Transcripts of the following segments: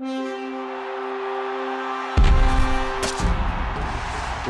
We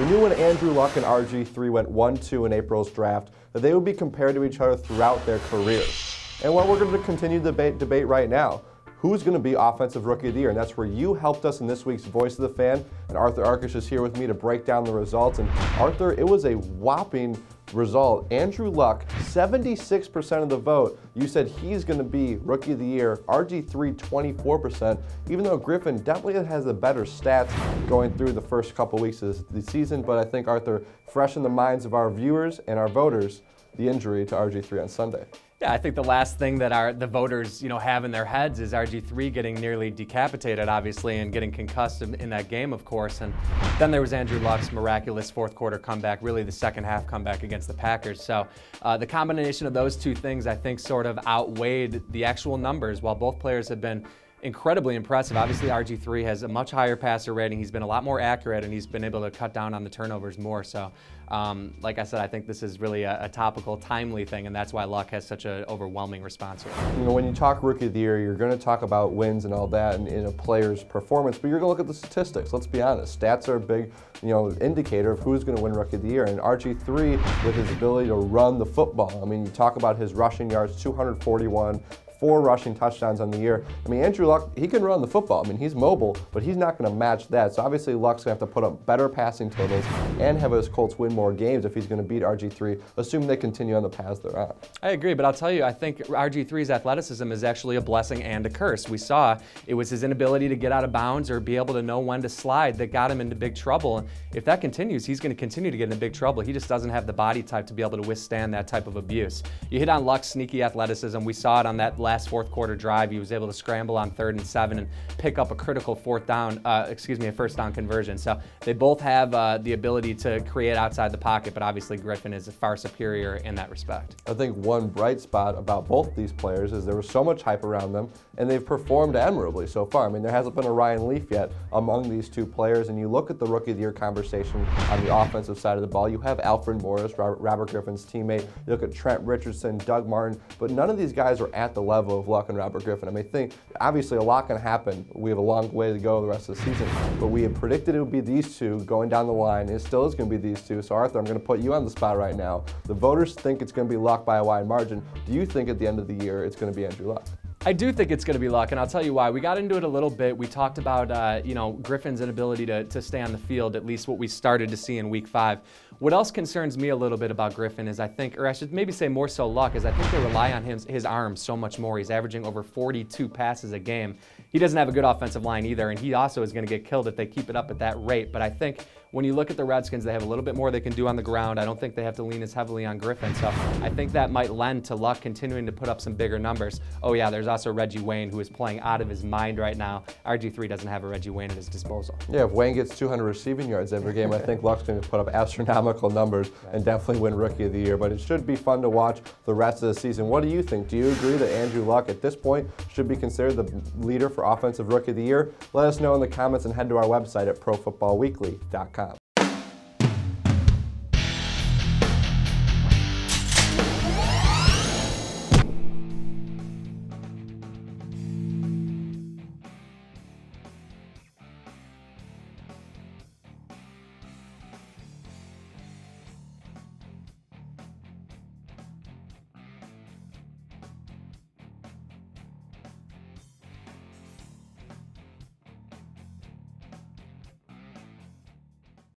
knew when Andrew Luck and RG3 went 1-2 in April's draft that they would be compared to each other throughout their careers. And what we're going to continue the debate, debate right now who's going to be Offensive Rookie of the Year. And that's where you helped us in this week's Voice of the Fan. And Arthur Arkush is here with me to break down the results. And Arthur, it was a whopping result. Andrew Luck, 76% of the vote. You said he's going to be Rookie of the Year. RG3, 24%. Even though Griffin definitely has the better stats going through the first couple weeks of the season. But I think, Arthur, fresh in the minds of our viewers and our voters, the injury to RG3 on Sunday. Yeah, I think the last thing that our the voters, you know, have in their heads is RG3 getting nearly decapitated, obviously, and getting concussed in, in, that game, of course. And then there was Andrew Luck's miraculous fourth quarter comeback, really the second half comeback against the Packers. So uh, the combination of those two things, I think, sort of outweighed the actual numbers. While both players have been incredibly impressive. Obviously, RG3 has a much higher passer rating. He's been a lot more accurate, and he's been able to cut down on the turnovers more. So, um, like I said, I think this is really a, a, topical, timely thing, and that's why Luck has such an overwhelming response here. You know, when you talk Rookie of the Year, you're going to talk about wins and all that and in a player's performance, but you're going to look at the statistics. Let's be honest. Stats are a big, you know, indicator of who's going to win Rookie of the Year. And RG3, with his ability to run the football, I mean, you talk about his rushing yards, 241, four rushing touchdowns on the year. I mean, Andrew Luck, he can run the football. I mean, he's mobile, but he's not going to match that. So obviously, Luck's going to have to put up better passing totals and have his Colts win more games if he's going to beat RG3, assuming they continue on the paths they're on. I agree, but I'll tell you, I think RG3's athleticism is actually a blessing and a curse. We saw it was his inability to get out of bounds or be able to know when to slide that got him into big trouble. If that continues, he's going to continue to get into big trouble. He just doesn't have the body type to be able to withstand that type of abuse. You hit on Luck's sneaky athleticism. We saw it on that last fourth quarter drive. He was able to scramble on third and seven and pick up a critical fourth down, uh, excuse me, a first down conversion. So they both have uh, the ability to create outside the pocket, but obviously Griffin is far superior in that respect. I think one bright spot about both these players is there was so much hype around them, and they've performed admirably so far. I mean, there hasn't been a Ryan Leaf yet among these two players, and you look at the Rookie of the Year conversation on the offensive side of the ball, you have Alfred Morris, Robert Griffin's teammate. You look at Trent Richardson, Doug Martin, but none of these guys are at the level of Luck and Robert Griffin. I mean, think obviously a lot can happen. We have a long way to go the rest of the season, but we had predicted it would be these two going down the line. It still is going to be these two. So Arthur, I'm going to put you on the spot right now. The voters think it's going to be Luck by a wide margin. Do you think at the end of the year it's going to be Andrew Luck? I do think it's going to be luck, and I'll tell you why. We got into it a little bit. We talked about, uh, you know, Griffin's inability to, to stay on the field, at least what we started to see in week five. What else concerns me a little bit about Griffin is I think, or I should maybe say more so luck, is I think they rely on his, his arms so much more. He's averaging over 42 passes a game. He doesn't have a good offensive line either, and he also is going to get killed if they keep it up at that rate. But I think when you look at the Redskins, they have a little bit more they can do on the ground. I don't think they have to lean as heavily on Griffin. So I think that might lend to Luck continuing to put up some bigger numbers. Oh, yeah, there's also Reggie Wayne, who is playing out of his mind right now. RG3 doesn't have a Reggie Wayne at his disposal. Yeah, if Wayne gets 200 receiving yards every game, I think Luck's going to put up astronomical numbers and definitely win Rookie of the Year. But it should be fun to watch the rest of the season. What do you think? Do you agree that Andrew Luck at this point should be considered the leader for Offensive Rookie of the Year? Let us know in the comments and head to our website at profootballweekly.com.